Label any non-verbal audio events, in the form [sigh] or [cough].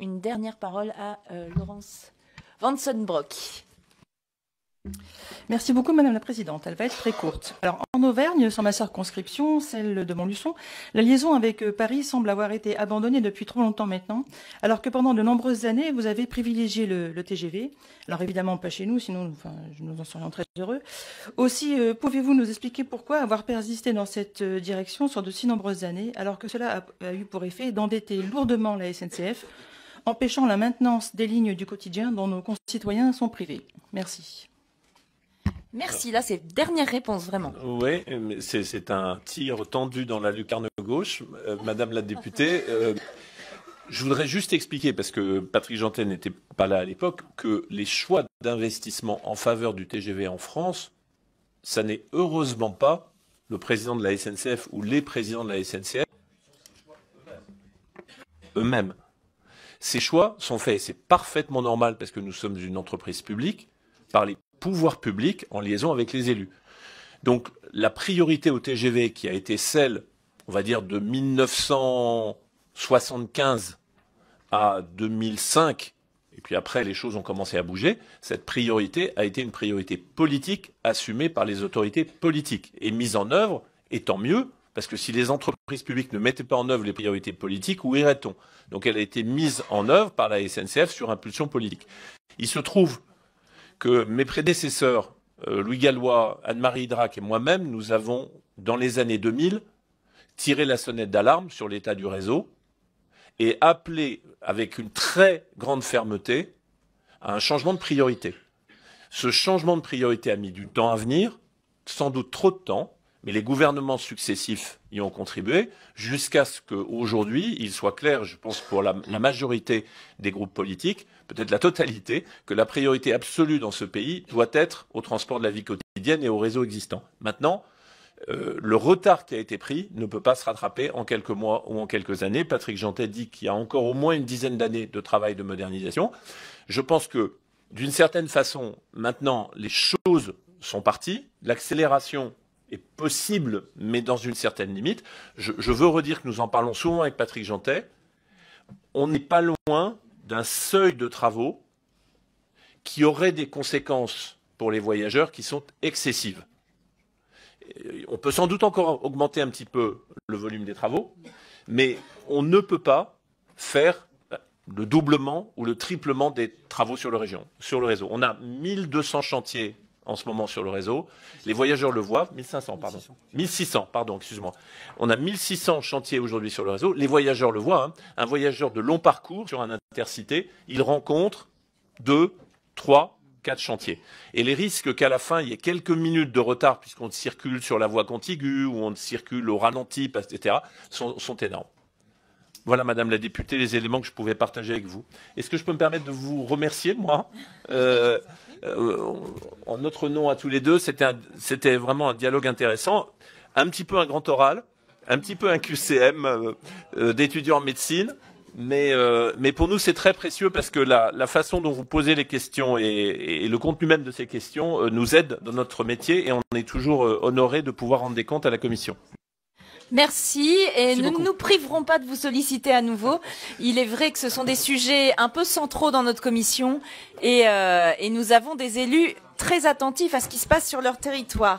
Une dernière parole à euh, Laurence Vansenbrock. Merci beaucoup, Madame la Présidente. Elle va être très courte. Alors, en Auvergne, sur ma circonscription, celle de Montluçon, la liaison avec euh, Paris semble avoir été abandonnée depuis trop longtemps maintenant, alors que pendant de nombreuses années, vous avez privilégié le, TGV. Alors, évidemment, pas chez nous, sinon nous en serions très heureux. Aussi, euh, pouvez-vous nous expliquer pourquoi avoir persisté dans cette euh, direction sur de si nombreuses années, alors que cela a eu pour effet d'endetter lourdement la SNCF, empêchant la maintenance des lignes du quotidien dont nos concitoyens sont privés? Merci. Merci, là c'est dernière réponse vraiment. Oui, c'est un tir tendu dans la lucarne gauche. Euh, Madame la députée, euh, je voudrais juste expliquer, parce que Patrick Jantet n'était pas là à l'époque, que les choix d'investissement en faveur du TGV en France, ça n'est heureusement pas le président de la SNCF ou les présidents de la SNCF eux-mêmes. Ces choix sont faits, c'est parfaitement normal parce que nous sommes une entreprise publique, par les pouvoir public en liaison avec les élus. Donc la priorité au TGV qui a été celle, on va dire, de 1975 à 2005, et puis après les choses ont commencé à bouger, cette priorité a été une priorité politique assumée par les autorités politiques et mise en œuvre, et tant mieux, parce que si les entreprises publiques ne mettaient pas en œuvre les priorités politiques, où irait-on? Donc elle a été mise en œuvre par la SNCF sur impulsion politique. Il se trouve que mes prédécesseurs, euh, Louis Gallois, Anne-Marie Hydrac et moi-même, nous avons, dans les années 2000, tiré la sonnette d'alarme sur l'état du réseau et appelé avec une très grande fermeté à un changement de priorité. Ce changement de priorité a mis du temps à venir, sans doute trop de temps, mais les gouvernements successifs y ont contribué, jusqu'à ce qu'aujourd'hui, il soit clair, je pense pour la, majorité des groupes politiques, peut-être la totalité, que la priorité absolue dans ce pays doit être au transport de la vie quotidienne et au réseau existant. Maintenant, euh, le retard qui a été pris ne peut pas se rattraper en quelques mois ou en quelques années. Patrick Jantet dit qu'il y a encore au moins une dizaine d'années de travail de modernisation. Je pense que, d'une certaine façon, maintenant, les choses sont parties. L'accélération est possible, mais dans une certaine limite. Je, veux redire que nous en parlons souvent avec Patrick Jantet. On n'est pas loin d'un seuil de travaux qui aurait des conséquences pour les voyageurs qui sont excessives. On peut sans doute encore augmenter un petit peu le volume des travaux, mais on ne peut pas faire le doublement ou le triplement des travaux sur le, sur le réseau. On a 1200 chantiers en ce moment sur le réseau. Les voyageurs le voient. 1500, pardon. 1600, pardon, excuse-moi. On a 1600 chantiers aujourd'hui sur le réseau. Les voyageurs le voient. Hein. Un voyageur de long parcours sur un intercité, il rencontre deux, trois, quatre chantiers. Et les risques qu'à la fin, il y ait quelques minutes de retard puisqu'on circule sur la voie contiguë ou on circule au ralenti, etc., sont, sont énormes. Voilà, Madame la députée, les éléments que je pouvais partager avec vous. Est-ce que je peux me permettre de vous remercier, moi [laughs] euh, euh, en notre nom à tous les deux, c'était vraiment un dialogue intéressant, un petit peu un grand oral, un petit peu un QCM euh, d'étudiants en médecine. Mais, mais, pour nous, c'est très précieux parce que la, la, façon dont vous posez les questions et, et, le contenu même de ces questions nous aide dans notre métier et on est toujours honoré de pouvoir rendre des comptes à la Commission. Merci et nous ne nous priverons pas de vous solliciter à nouveau. Il est vrai que ce sont des sujets un peu centraux dans notre commission et, euh, et nous avons des élus très attentifs à ce qui se passe sur leur territoire.